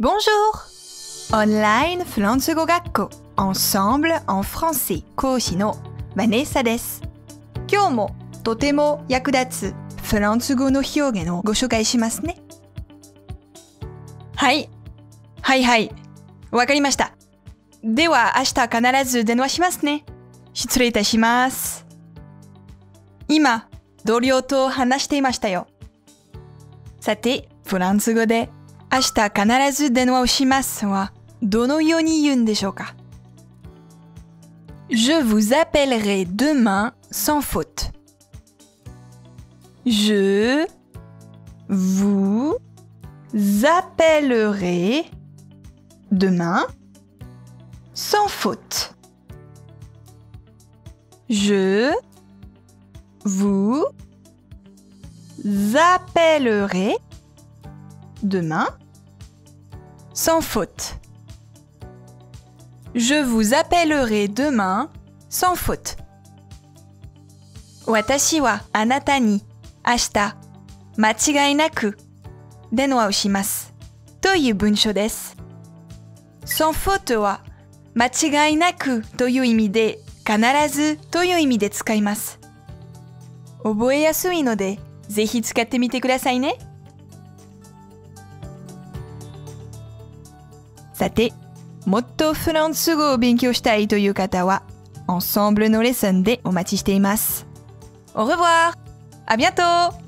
Bonjour! Online フランス語学校 Ensemble en français 講師のバネッサです。今日もとても役立つフランス語の表現をご紹介しますね。はい。はいはい。わかりました。では明日必ず電話しますね。失礼いたします。今、同僚と話していましたよ。さて、フランス語で明日必ず電話をしますはどのように言うんでしょうか Je vous appellerai demain sans faute. Je vous appellerai demain sans faute. Je vous appellerai demain sans faute. Je vous appellerai demain sans faute. 私はあなたに明日間違いなく電話をしますという文章です。sans faute は間違いなくという意味で必ずという意味で使います。覚えやすいのでぜひ使ってみてくださいね。さて、もっとフランス語を勉強したいという方は、Ensemble のレッスンでお待ちしています。Au revoir! À bientôt!